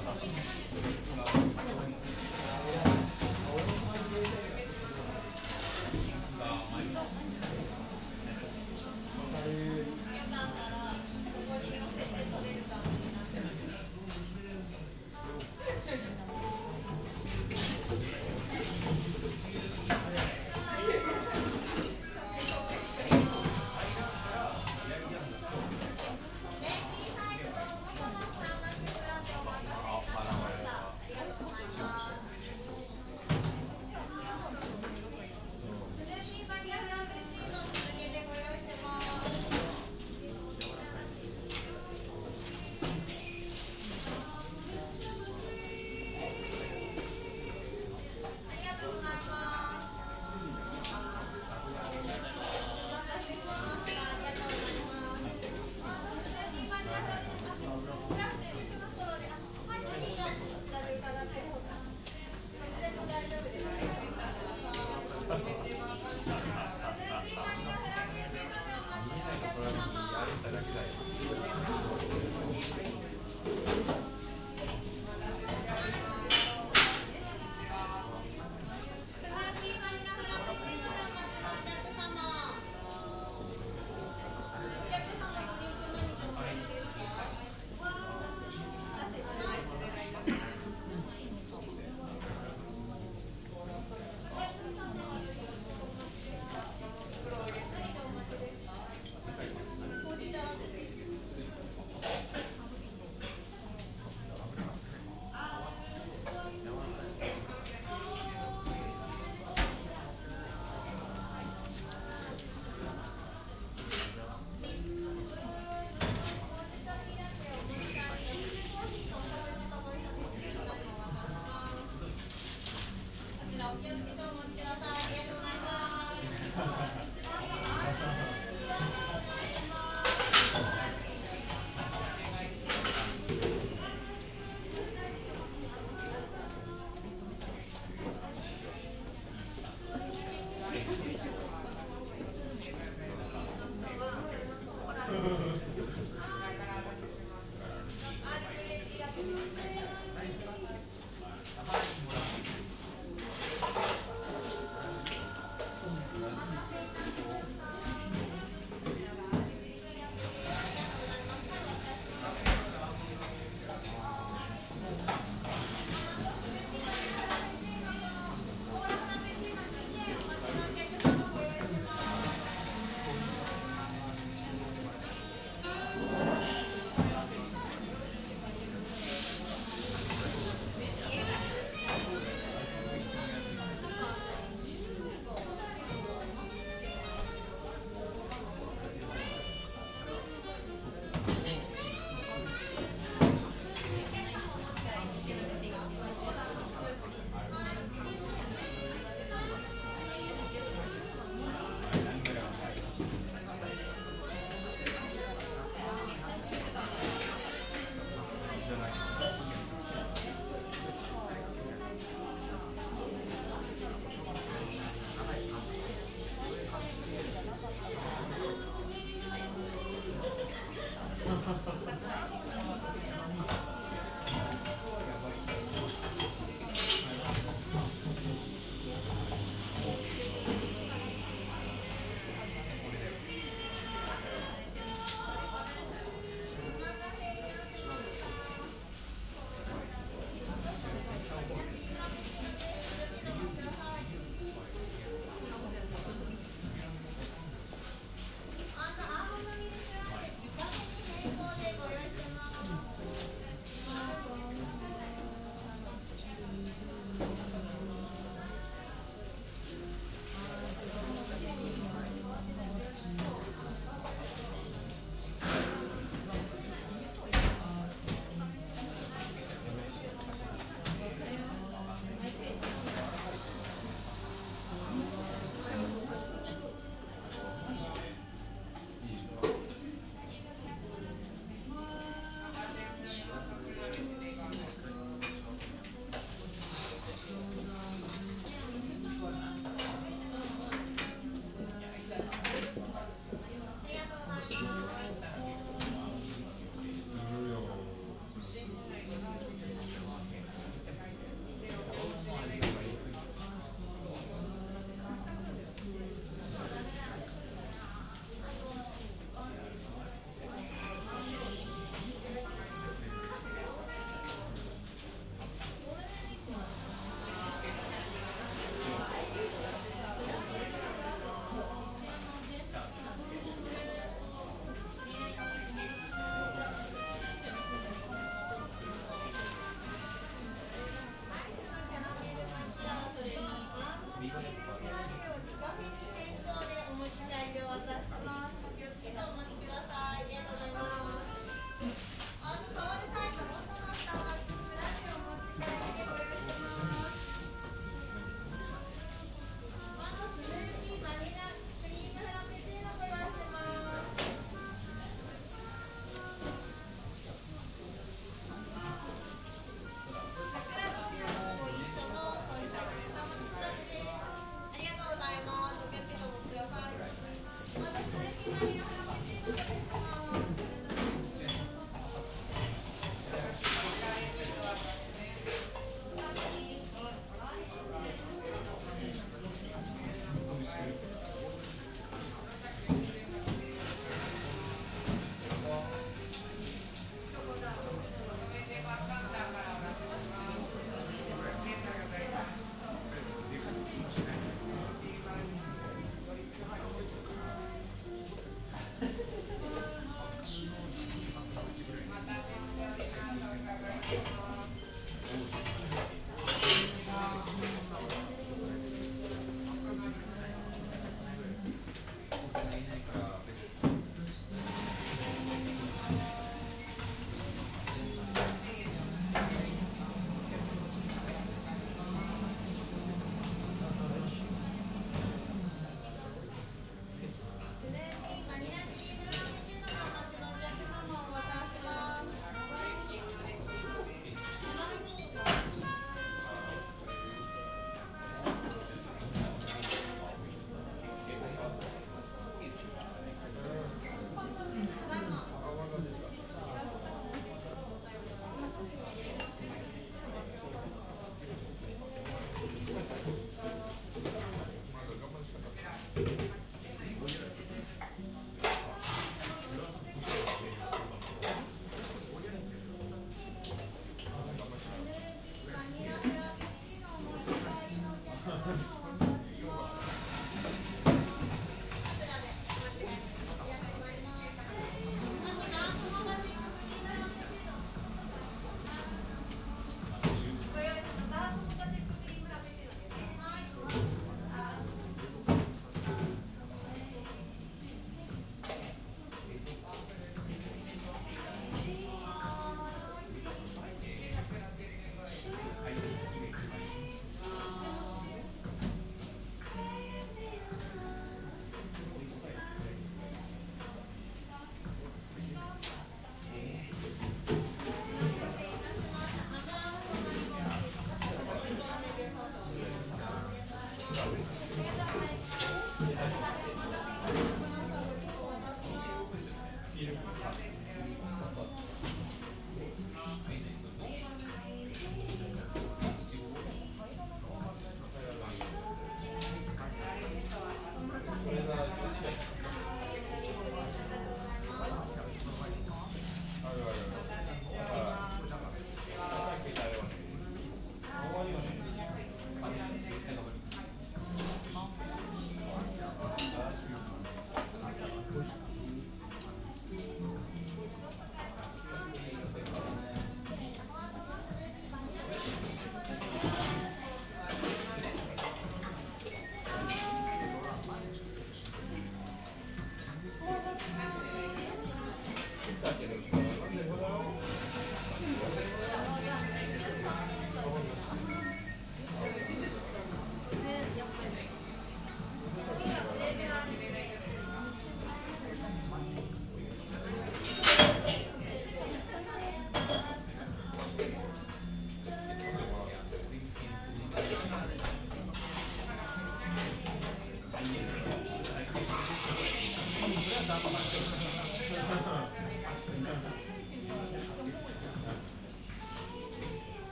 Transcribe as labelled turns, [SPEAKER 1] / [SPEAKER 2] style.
[SPEAKER 1] すいません。